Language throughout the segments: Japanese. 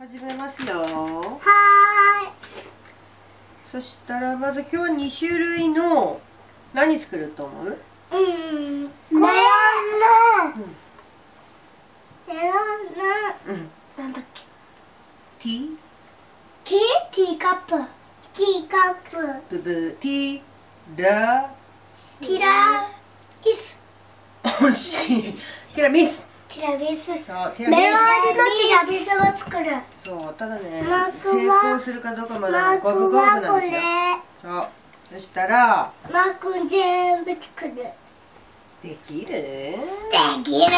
始めますよはそしたらまず今日は2種類の何作ると思う？うん。メロンの。メロンの。うんなんだっけ？ティー？ティー？ティーカップ。ティーカップ。ブブティーラティラミス。惜しいティラミスティラミス。そうティラミメロン味のティラミスを作る。スそうただね成は功するかどうかまだ五分ク五分なんですよ。そうそしたらマーク全部作る。できる？できる。できるで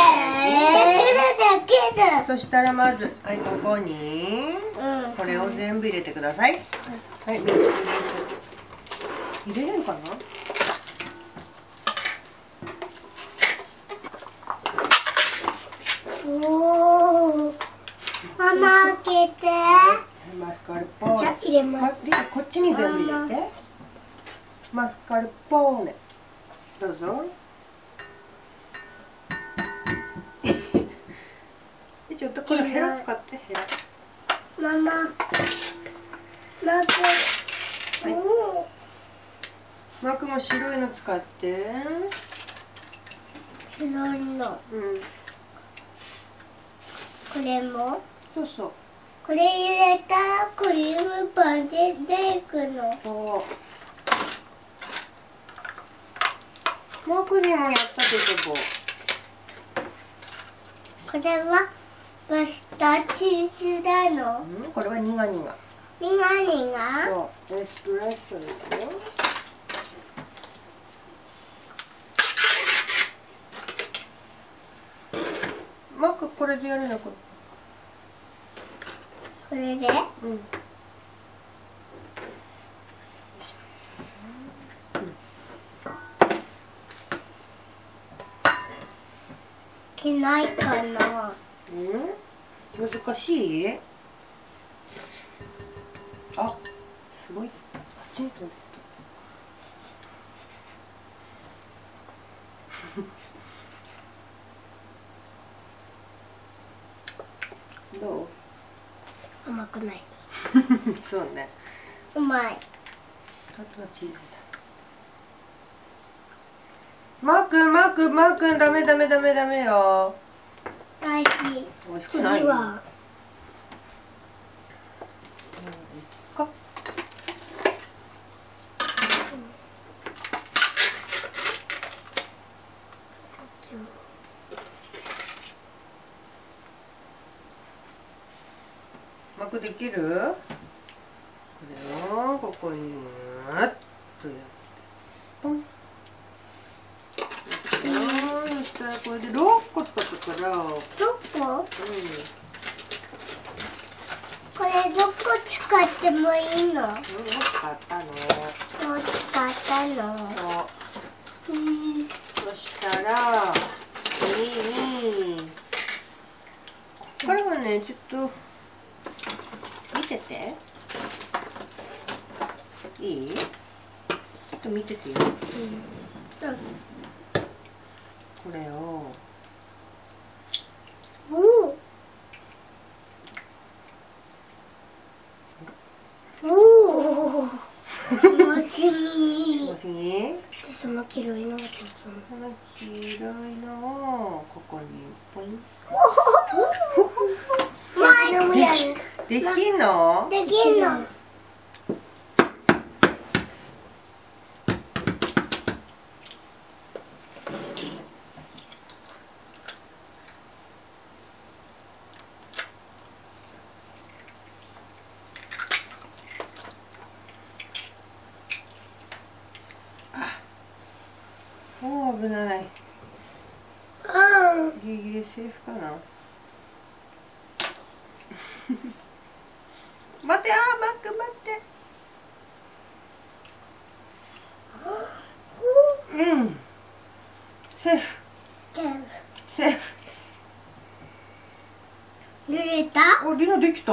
きる。そしたらまずはいここにうん。これを全部入れてくださいはい入れれるかなおお。ママ開けて。マスカルポーネじゃあ入れま。ますリカこっちに全部入れて。マスカルポーネ。どうぞ。でちょっとこれヘラ使ってヘラ。ママ。マーク。い。おマークも白いの使って。白いの。うん。これも。そうそうこれ入れたらクリームパンで出てくの。そうマークにもやったけどこれはマスターチーズだの。うんこれは苦々に何が？そうエスプレッソですよマークこれでやるのここれで？れうん。いけないかな。うん？難しい？あすごい。あっちに飛んでった どう？甘くない。そうねうまい。マー君マー君マー君ダメダメダメダメよ大事。美味しくない？次はかマークできるこれをここにグーッとやってポンそしたらこれで6個使ったからうんどこ？これどこ使ってもいいの？もううん使ったの使ったの？そううん。そしたら次にこっからはねちょっと見てていい？ちょっと見ててよこれをおお。おお。楽しみも。しでその黄色いのがどうぞこの黄色いのをここにポイン前の？もやる。できんのできんの。もう危ないあギリギリセーフかな待ってあー待って待ってうんセーフセーフ濡れた？おリナできた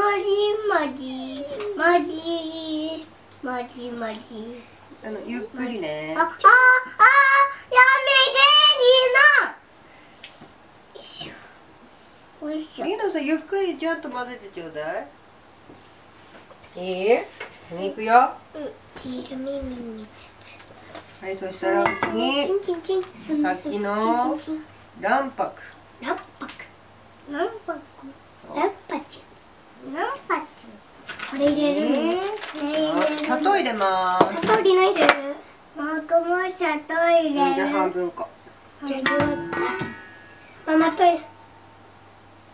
まじまじまじまじまじあのゆっくりね。あ、あ、あ、やめてリナ。よいしょ。よいしょ。リーナさんゆっくりちゃんと混ぜてちょうだい。いい？次いくよ。はいそしたら次。チンチンチンさっきの卵白。卵白。卵白。卵白卵白これ入れるねあ砂糖入れます砂糖入れないで僕も砂糖入うんじゃあ半分こじゃあママと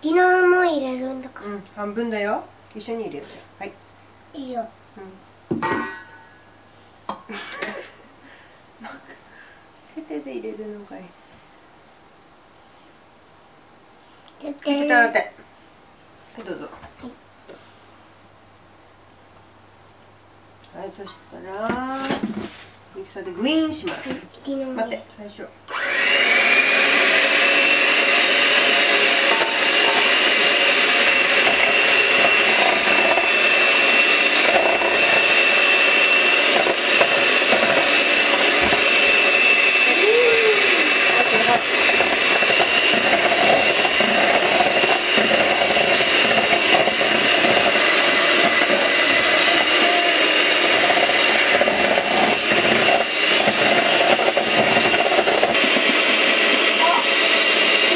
リナも入れるんだかうん半分だよ一緒に入れるはいいいようん手で入れるのがいい手手だって。はいどうぞ。はいそしたらミキサーでグイーンします。待って最初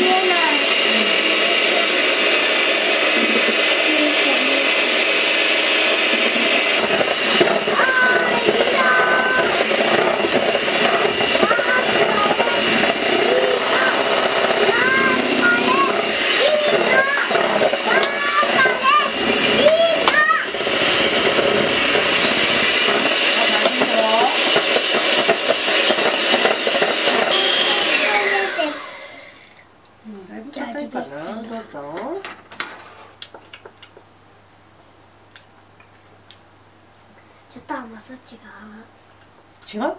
見えないうんだいぶ硬いかなどうぞちょっと甘さ違う違う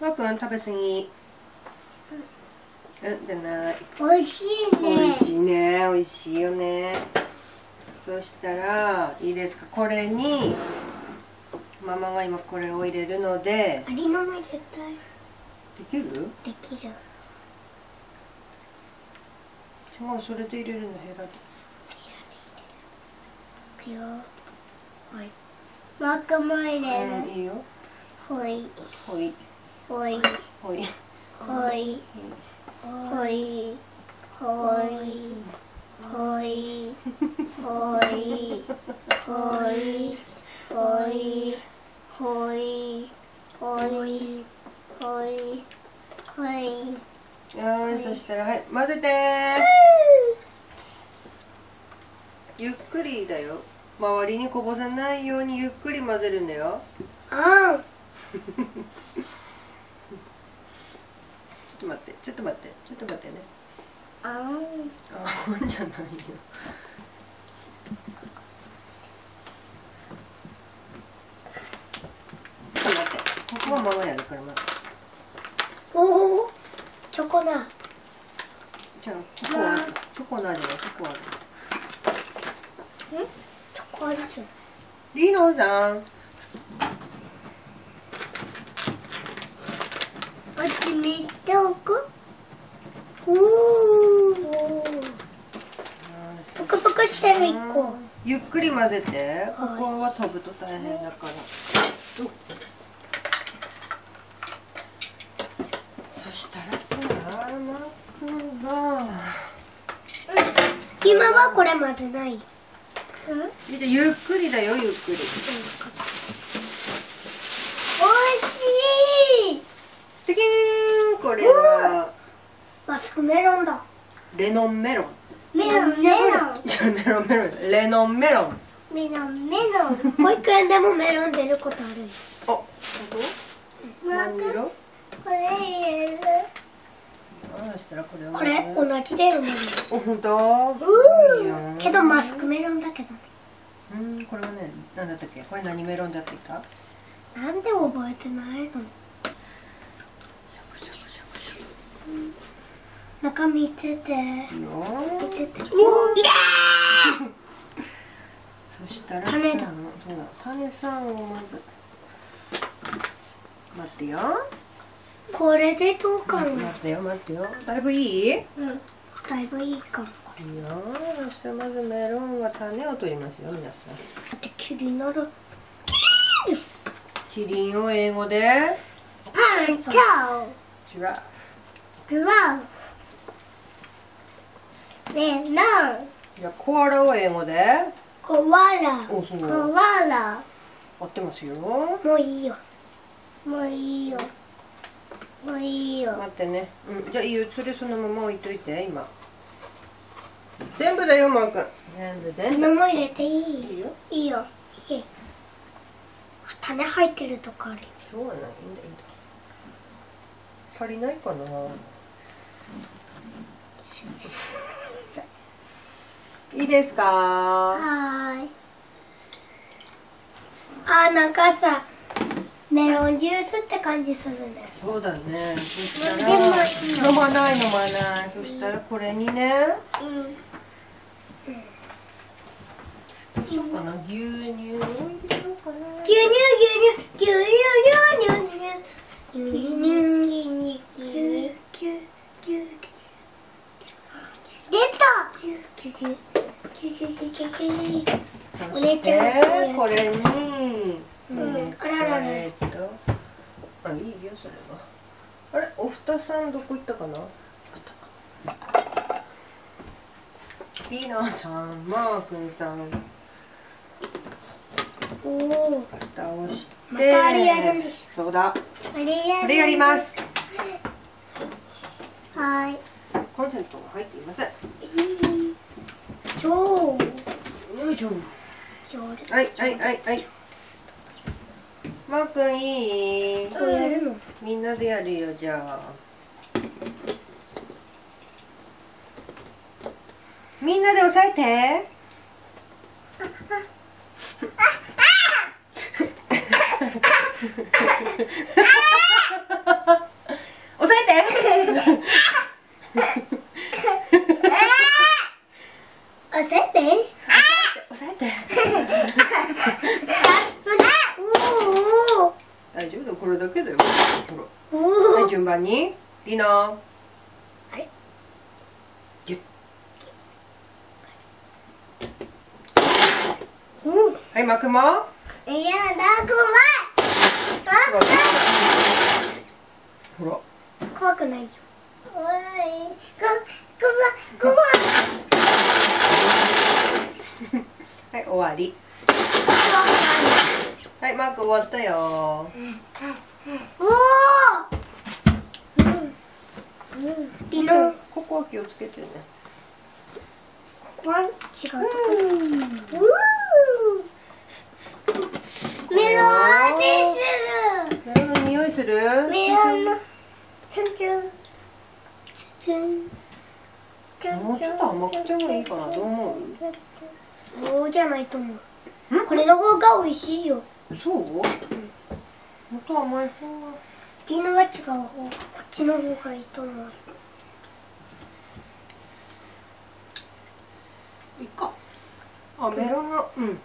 マー君食べ過ぎうんじゃない。美味しい美味しいね。美味しいよね。そしたらいいですか？これにママが今これを入れるので。ありのも入れたい。できる？できる。違うそれで入れるのヘラで。いくよ。はい。マークも入れうんいいよ。ほい。ほい。ほいほい。ほい。ほい。ほい。ほい。ほい。ほい。ほい。ほい。ほい。ほい。ほい。よーいそしたらはい混ぜて。ゆっくりだよ。周りにこぼさないようにゆっくり混ぜるんだよ。あちょっと待ってちょっと待ってちょっと待ってね。あああーんじゃないよ。ちょっと待ってここはママやるから待っておおチョコだ。じゃあここはチョコの味はチョコある。チョコアイスリーノーさんこっち見しておくおおぷくぷくしてる一個ゆっくり混ぜて。ここは飛ぶと大変だから。そしたらさマー君が。今はこれ混ぜない。うん？じゃあゆっくりだよゆっくり。おいしい。てきーんこれは。マスクメロンだ。レノンメロンメロンメロン。いやメロンメロン。レノンメロン。メロンメロン。保育園でもメロン出ることあるお本当？何色これ。入れ？るあーししたらこれをこれ同じだよねお本当？うすごいよー。けどマスクメロンだけどね。うんこれはね何だったっけ？これ何メロンだって言った？なんで覚えてないの中見てて。いいよ見てて。おそしたらさ種だ。そうだ種さんをまず待ってよ。これでどうか待なってよ待ってよ。だいぶいい？いいようんだいぶいいかも。そしてまずメロンは種を取りますよ皆さん。だってキリンならキリン。を英語で？パンチャジュラグラウメロンじゃあコアラを英語で？コアラ。コアラ。合ってますよ。もういいよ。もういいよ。もういいよ。待ってね、うん、じゃあいいよ。それそのまま置いといて今。全部だよマー君全部全部。今も入れていい？いいよ。いいよ。いい。種入ってるとこある。しょうがないいいんだいいんだ。足りないかな？いいですか？はーい。あなんかさメロンジュースって感じするね。そうだね。そしたら飲まない飲まない。そしたらこれにね。うん。どうしようかな？牛乳を入れようかな。牛乳牛乳牛乳牛乳牛乳牛乳牛乳牛乳出た牛乳牛乳牛乳牛乳そお姉しちゃんてこれに、うんあらららえーっとあいいよそれは。あれおふたさんどこ行ったかなピーナーさんマー君さんおお蓋をしてまたあれやるん。でしそうだあれやこれやります。はい。コンセントが入っていません超よいしょはいはいはいはい。マー君いい？みんなでやるよじゃあ。みんなで押さえて。押さえて押せて押さえておお大丈夫だよこれだけだよほおらはいお順番にリナ。はい。ギュッおはいマクも。いやだほら。怖くないよ。おいこここはい終わり。はいマーク終わったよおおリノここは気をつけてね。ここは違うとこメロン味メロンの匂いするするメロンのツンツンツンもうちょっと甘くてもいいかなどう思そうじゃないと思うこれの方が美味しいようそうもっと甘い方がリノが違う方こっちの方がいいと思ういいかあメロンのうんうん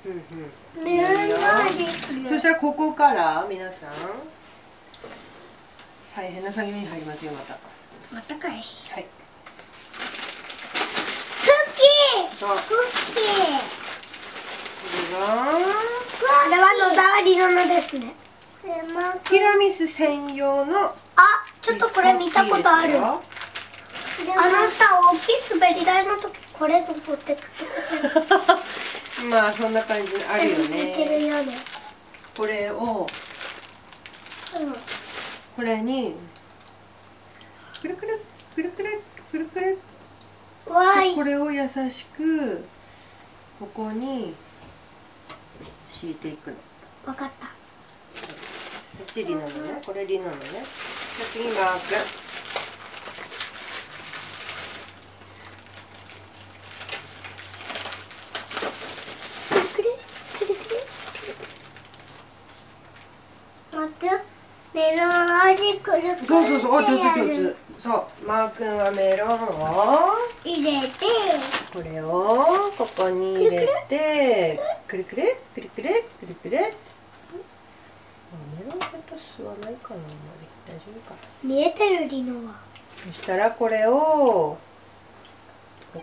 うん。メロンの味。するそしたらここから皆さん。大変な作業に入りますよまた。はまたかい。い。クッキー。そう。クッキー。これがこれは野沢リノのですね。ティラミス専用のあちょっとこれ見たことある。あのさ大きい滑り台の時これ登ってくまあそんな感じあるよね。これをうん。これにくるくるくるくるくるくる。これを優しくここに敷いていくの。こわかった。っちリナのねこれリナのね。で次マークそうそうそう。あ上手上手そう。マー君はメロンを入れてこれをここに入れてくるくるくるくるくるくるあメロンちと吸わないかなあんまり大丈夫かな見えてるリノはそしたらこれをこ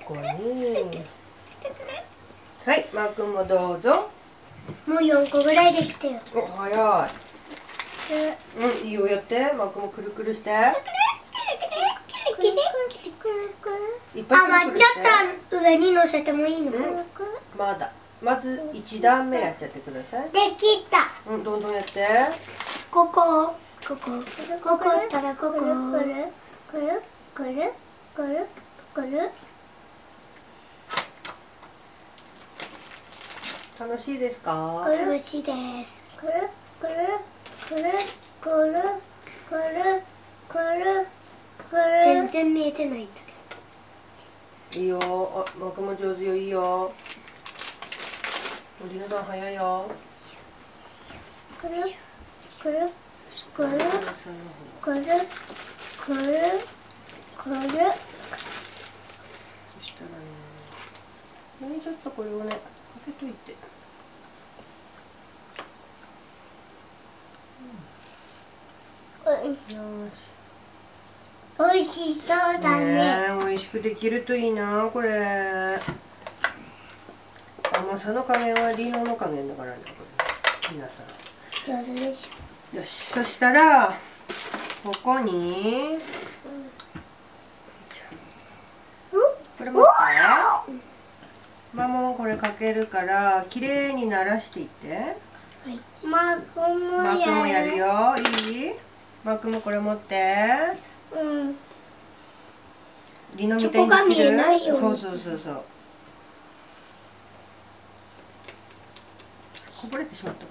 こにはいマー君もどうぞもう4個ぐらいできたよお早いうんいいよやって。マー君もくるくるして。いっぱいあ、まあ、ちょっと上に乗せてもいいの、うんまだまず一段目やっちゃってくださいできたうんどんどんやってここここここったらここくるくるくるくるくるくる楽しいですか楽しいですくるくるくるくるくるくるくる全然見えてないんだけいいよ。あマー君も上手よ。いいよ。りなさん早いよ。どくるくるくるくるくるくる。そしたらねもうちょっとこれをねかけといてよし。おいしそうだね。ねえ美味しくできるといいなこれ。甘さの加減はリンゴの加減だからねこれ。皆さん。上手でしよしそしたらここに。ょこれ持って。ママもこれかけるから綺麗にならしていって。はい。マークもやるよ。よ。いい？マークもこれ持って。うん。リノみたいにチョコが見えないように。そうそうそうそう。こぼれてしまったわ。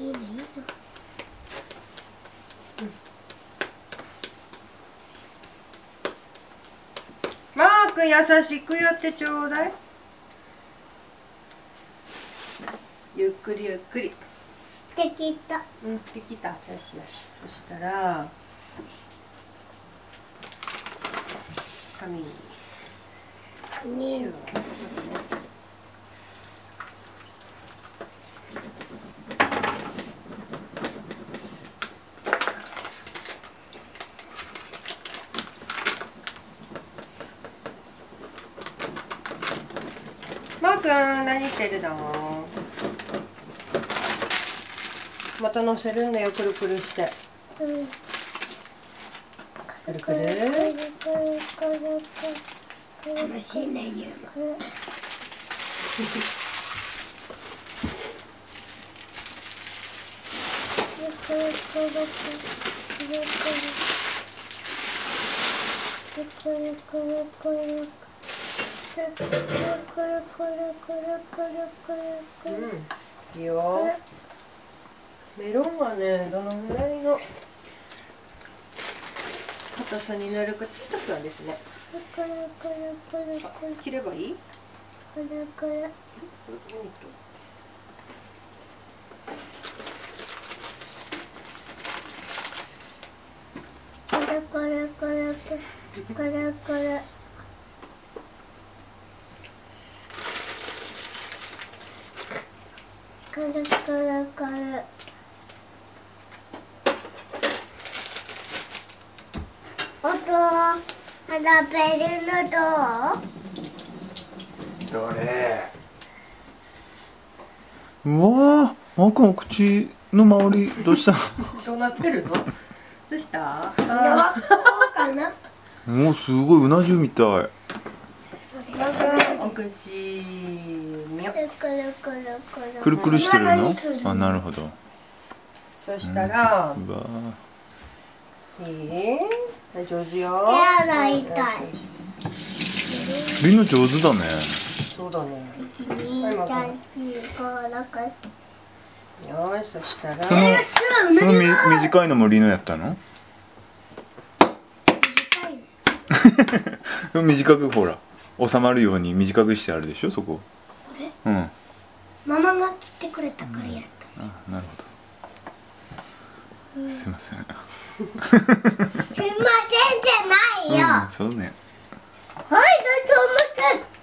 いいねいいねマー君優しくやってちょうだい。ゆっくりゆっくりできた。うんできた。よしよし。そしたら紙に。紙シュー。マー君何してるの？また乗せるんだよくるくるして。うんくるくる。楽しいねゆうまうんいいよメロンはねどのぐらいの硬さになるかちょっと不安ですね。あ切ればいい？これこれくるくるくるおとまだべるのどうどれうわーマー君お口の周りどうした？どうなってるの？どうした？どあうかな？もうすごいうな重みたい。お口くるくるくるくる。くるくるしてるの？あなるほど。そしたら、うわいいはい上手よ。手洗いたいーりんの上手だね。そうだね。二はいマ三ー四五六君よしそしたらそのその短いのもりのやったの？短い。ね 短くほら収まるように短くしてあるでしょそこ。これ？うん。あママが切ってくれたからやった。なるほど。すいませんすいませんじゃないよ、うん、そうねはいどうぞません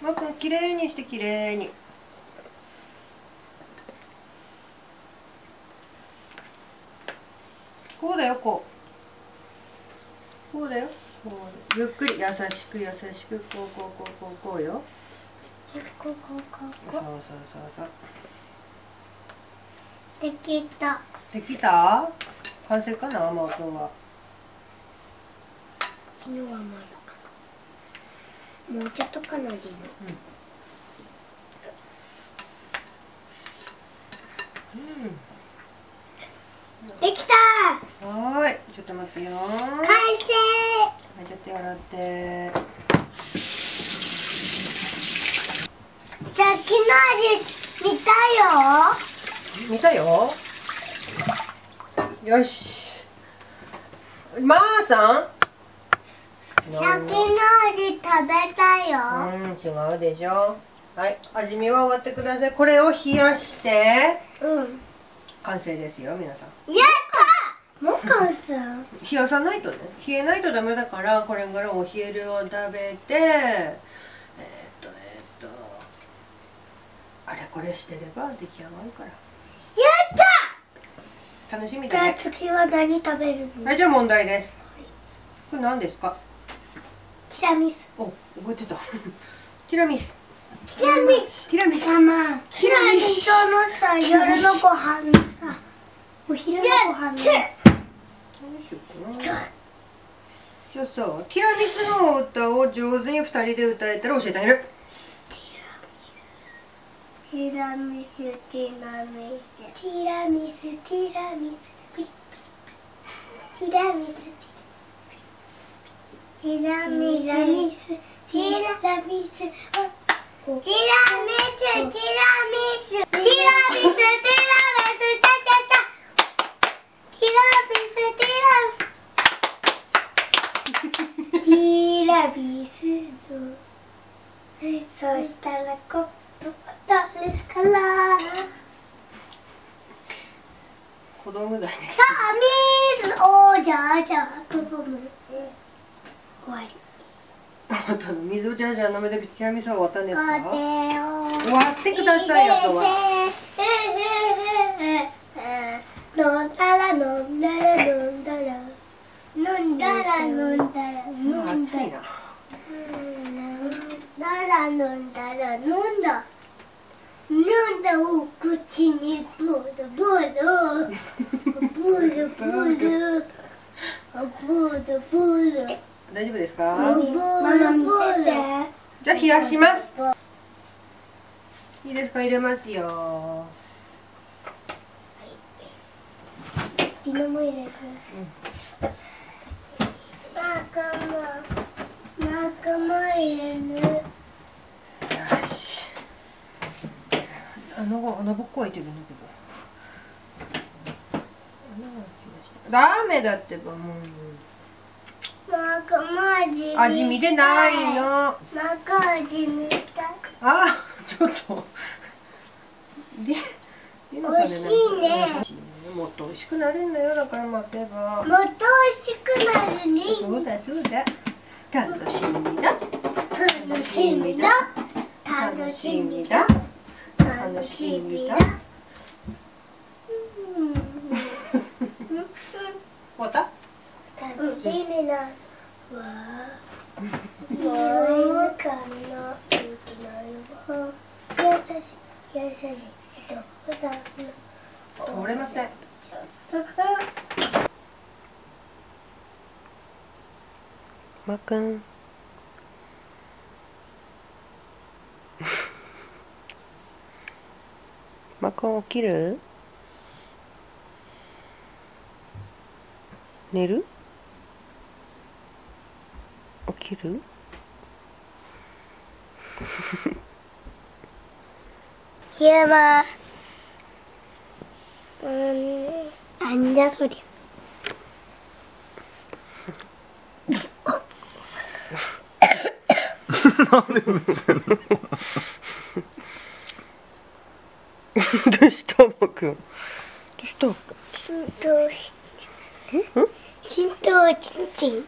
まくん綺麗にして綺麗に。こうだよこう。そうだよ。こうゆっくり優しく優しくこうこうこうこうこうよ。こうこうこう。そうそうそうそう。できた。できた？完成かなマオくは？犬はまだ。もうちょっとかなりの、うん、うん。できた。はい、ちょっと待ってよ。完成はい、ちょっと洗って。さっきの味見たよ。見たよ。よし。まー、あ、さん？さっきの味食べたよ。うん、違うでしょ。はい、味見は終わってください。これを冷やして。うん。完成ですよ皆さん。やったもう完成？冷やさないとね。冷えないとダメだからこれからお昼を食べてえー、っとえー、っとあれこれしてれば出来上がるから。やった楽しみだね。じゃあ次は何食べるの？はいじゃあ問題です、これ何ですか？ティラミス。お覚えてた。ティラミス。ティラミス。ティラミス。ママ。ティラミス。のさ夜のご飯のさ。お昼のご飯のじゃあさティラミスの歌を上手に2人で歌えたら教えてあげる。ティラミス。ティラミス。ティラミス。ティラミス。ティラミス。ティラミス。ティラミス。ティラミス。ティラミス。ティラミス、ティラミス、ティラミス、ティラミス、チャチャチャ。ティラミス、ティラミス。ティラミスの。そしたらコップを取るから。子供だね。さあ、水をじゃあじゃあ、整えて。終わり。あなたの水をじゃあじゃあ飲めでティラミスは終わったんですか？終終わってくださいあとは飲んだら飲んだら飲んだら飲んだら飲んだら。飲んだら暑いな飲んだら飲んだら飲んだ。飲んだを口にボードボード。ボード ボード。ボードボード大丈夫ですか？じゃあ冷やします。いいですか？入れますよ。リノも入れるマークもマークも入れる。よし。穴が穴ぼっこ開いてるんだけど。ダメだってばもう味味見でないの。マーク味見たい。あちょっと。りりのさんね。美味しいね。もっと美味しくなるんだよだから待てばもっと美味しくなるね。そうだそうだ。楽しみだ。楽しみだ。楽しみだ。楽しみだ。うん。終わった？楽しみだわあ黄色いぬかの大きなよ優しい優しいえっとおさん取れませんまっくん。まっくん起きる？寝る？きる？ユーマうん。なんじゃそりゃ。なんでむせんどうした僕どした？浸透し浸透ちんちん